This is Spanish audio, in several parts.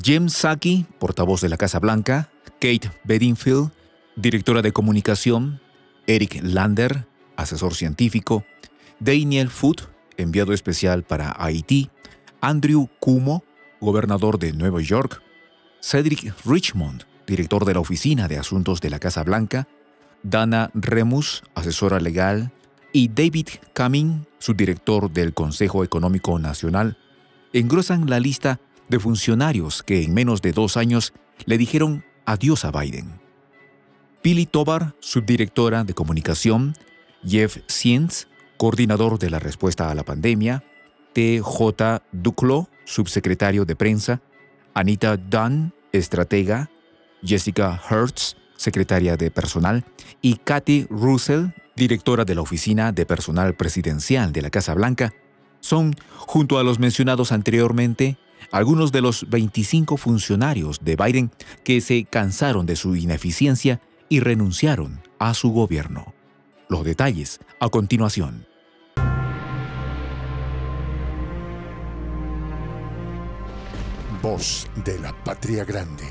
James Saki, portavoz de la Casa Blanca, Kate Bedingfield, directora de comunicación, Eric Lander, asesor científico, Daniel Foote, enviado especial para Haití, Andrew Cuomo, gobernador de Nueva York, Cedric Richmond, director de la Oficina de Asuntos de la Casa Blanca, Dana Remus, asesora legal, y David Cumming, subdirector del Consejo Económico Nacional, engrosan la lista de funcionarios que en menos de dos años le dijeron adiós a Biden. Billy Tobar, subdirectora de comunicación, Jeff Sienz, coordinador de la respuesta a la pandemia, T.J. Duclo, subsecretario de prensa, Anita Dunn, estratega, Jessica Hertz, secretaria de personal, y Kathy Russell, directora de la Oficina de Personal Presidencial de la Casa Blanca, son, junto a los mencionados anteriormente, algunos de los 25 funcionarios de Biden que se cansaron de su ineficiencia y renunciaron a su gobierno. Los detalles a continuación. Voz de la Patria Grande.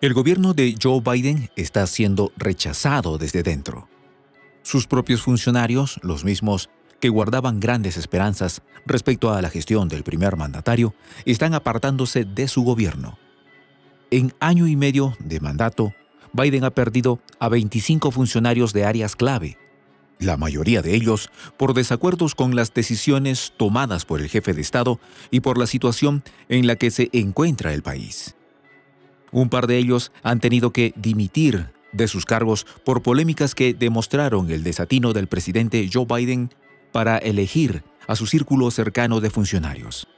El gobierno de Joe Biden está siendo rechazado desde dentro. Sus propios funcionarios, los mismos que guardaban grandes esperanzas respecto a la gestión del primer mandatario, están apartándose de su gobierno. En año y medio de mandato, Biden ha perdido a 25 funcionarios de áreas clave, la mayoría de ellos por desacuerdos con las decisiones tomadas por el jefe de Estado y por la situación en la que se encuentra el país. Un par de ellos han tenido que dimitir de sus cargos por polémicas que demostraron el desatino del presidente Joe Biden para elegir a su círculo cercano de funcionarios.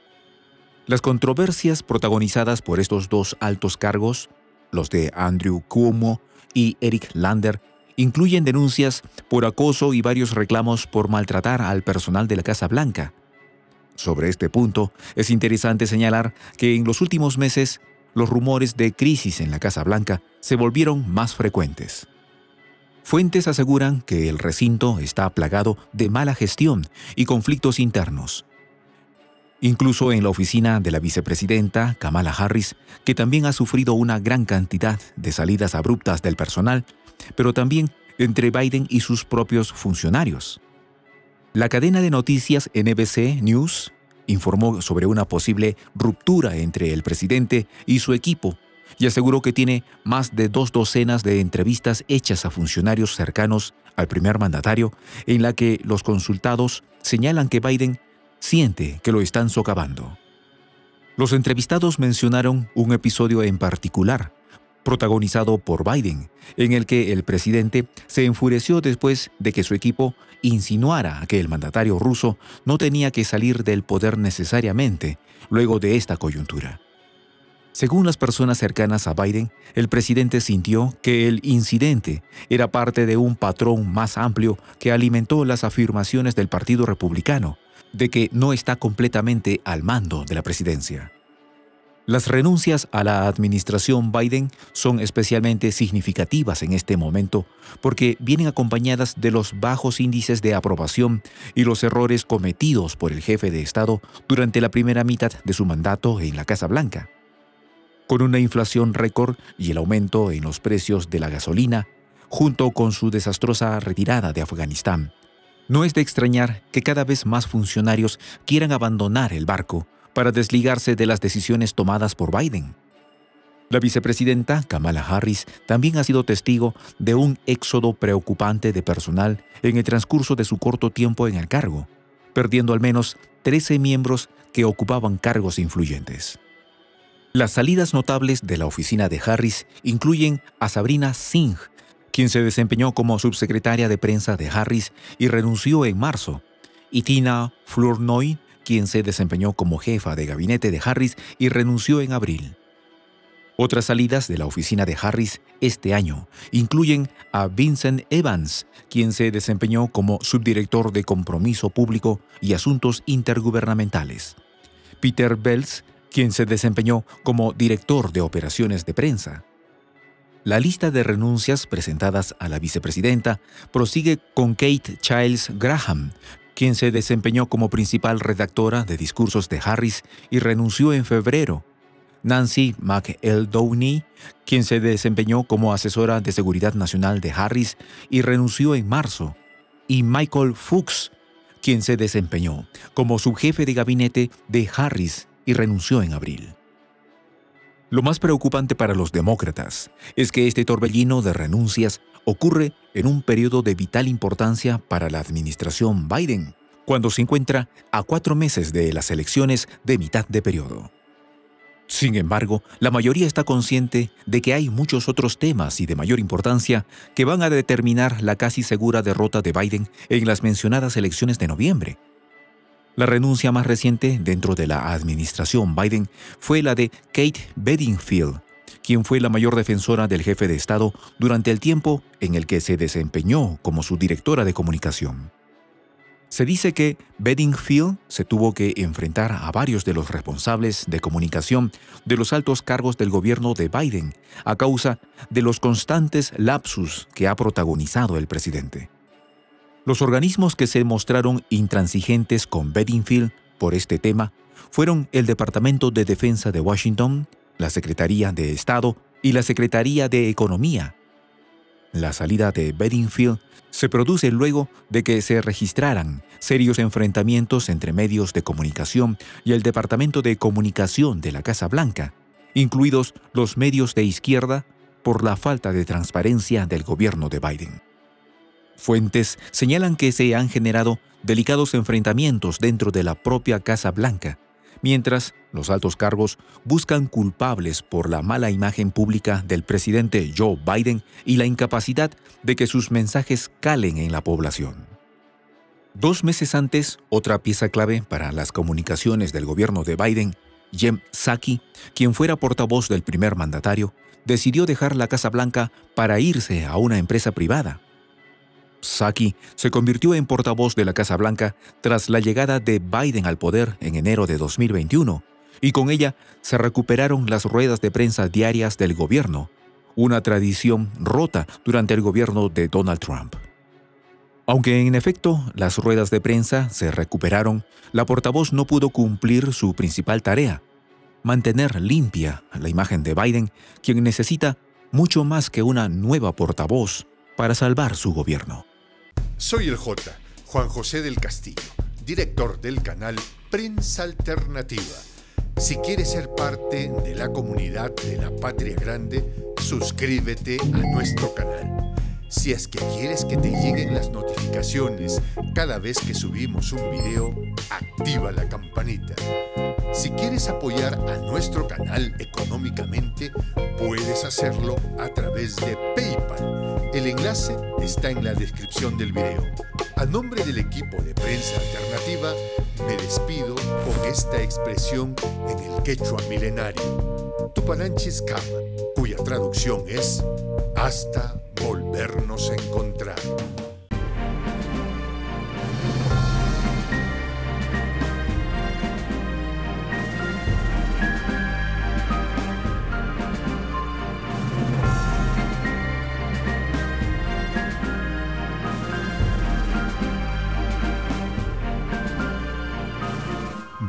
Las controversias protagonizadas por estos dos altos cargos, los de Andrew Cuomo y Eric Lander, incluyen denuncias por acoso y varios reclamos por maltratar al personal de la Casa Blanca. Sobre este punto, es interesante señalar que en los últimos meses los rumores de crisis en la Casa Blanca se volvieron más frecuentes. Fuentes aseguran que el recinto está plagado de mala gestión y conflictos internos. Incluso en la oficina de la vicepresidenta Kamala Harris, que también ha sufrido una gran cantidad de salidas abruptas del personal, pero también entre Biden y sus propios funcionarios. La cadena de noticias NBC News informó sobre una posible ruptura entre el presidente y su equipo y aseguró que tiene más de dos docenas de entrevistas hechas a funcionarios cercanos al primer mandatario en la que los consultados señalan que Biden siente que lo están socavando. Los entrevistados mencionaron un episodio en particular, protagonizado por Biden, en el que el presidente se enfureció después de que su equipo insinuara que el mandatario ruso no tenía que salir del poder necesariamente luego de esta coyuntura. Según las personas cercanas a Biden, el presidente sintió que el incidente era parte de un patrón más amplio que alimentó las afirmaciones del Partido Republicano de que no está completamente al mando de la presidencia. Las renuncias a la administración Biden son especialmente significativas en este momento porque vienen acompañadas de los bajos índices de aprobación y los errores cometidos por el jefe de Estado durante la primera mitad de su mandato en la Casa Blanca con una inflación récord y el aumento en los precios de la gasolina, junto con su desastrosa retirada de Afganistán. No es de extrañar que cada vez más funcionarios quieran abandonar el barco para desligarse de las decisiones tomadas por Biden. La vicepresidenta Kamala Harris también ha sido testigo de un éxodo preocupante de personal en el transcurso de su corto tiempo en el cargo, perdiendo al menos 13 miembros que ocupaban cargos influyentes. Las salidas notables de la oficina de Harris incluyen a Sabrina Singh, quien se desempeñó como subsecretaria de prensa de Harris y renunció en marzo, y Tina Flournoy, quien se desempeñó como jefa de gabinete de Harris y renunció en abril. Otras salidas de la oficina de Harris este año incluyen a Vincent Evans, quien se desempeñó como subdirector de Compromiso Público y Asuntos Intergubernamentales, Peter Bells, quien se desempeñó como director de operaciones de prensa. La lista de renuncias presentadas a la vicepresidenta prosigue con Kate Childs Graham, quien se desempeñó como principal redactora de discursos de Harris y renunció en febrero. Nancy McEldowney, quien se desempeñó como asesora de seguridad nacional de Harris y renunció en marzo. Y Michael Fuchs, quien se desempeñó como subjefe de gabinete de Harris y renunció en abril. Lo más preocupante para los demócratas es que este torbellino de renuncias ocurre en un periodo de vital importancia para la administración Biden, cuando se encuentra a cuatro meses de las elecciones de mitad de periodo. Sin embargo, la mayoría está consciente de que hay muchos otros temas y de mayor importancia que van a determinar la casi segura derrota de Biden en las mencionadas elecciones de noviembre. La renuncia más reciente dentro de la administración Biden fue la de Kate Bedingfield, quien fue la mayor defensora del jefe de Estado durante el tiempo en el que se desempeñó como su directora de comunicación. Se dice que Bedingfield se tuvo que enfrentar a varios de los responsables de comunicación de los altos cargos del gobierno de Biden a causa de los constantes lapsus que ha protagonizado el presidente. Los organismos que se mostraron intransigentes con Bedingfield por este tema fueron el Departamento de Defensa de Washington, la Secretaría de Estado y la Secretaría de Economía. La salida de Bedingfield se produce luego de que se registraran serios enfrentamientos entre medios de comunicación y el Departamento de Comunicación de la Casa Blanca, incluidos los medios de izquierda, por la falta de transparencia del gobierno de Biden. Fuentes señalan que se han generado delicados enfrentamientos dentro de la propia Casa Blanca, mientras los altos cargos buscan culpables por la mala imagen pública del presidente Joe Biden y la incapacidad de que sus mensajes calen en la población. Dos meses antes, otra pieza clave para las comunicaciones del gobierno de Biden, Jem Psaki, quien fuera portavoz del primer mandatario, decidió dejar la Casa Blanca para irse a una empresa privada. Psaki se convirtió en portavoz de la Casa Blanca tras la llegada de Biden al poder en enero de 2021, y con ella se recuperaron las ruedas de prensa diarias del gobierno, una tradición rota durante el gobierno de Donald Trump. Aunque en efecto las ruedas de prensa se recuperaron, la portavoz no pudo cumplir su principal tarea, mantener limpia la imagen de Biden, quien necesita mucho más que una nueva portavoz para salvar su gobierno. Soy el J, Juan José del Castillo, director del canal Prensa Alternativa. Si quieres ser parte de la comunidad de la Patria Grande, suscríbete a nuestro canal. Si es que quieres que te lleguen las notificaciones cada vez que subimos un video, activa la campanita. Si quieres apoyar a nuestro canal económicamente, puedes hacerlo a través de PayPal. El enlace está en la descripción del video. A nombre del equipo de prensa alternativa, me despido con esta expresión en el quechua milenario, Tupananchis Kama, cuya traducción es hasta volvernos a encontrar.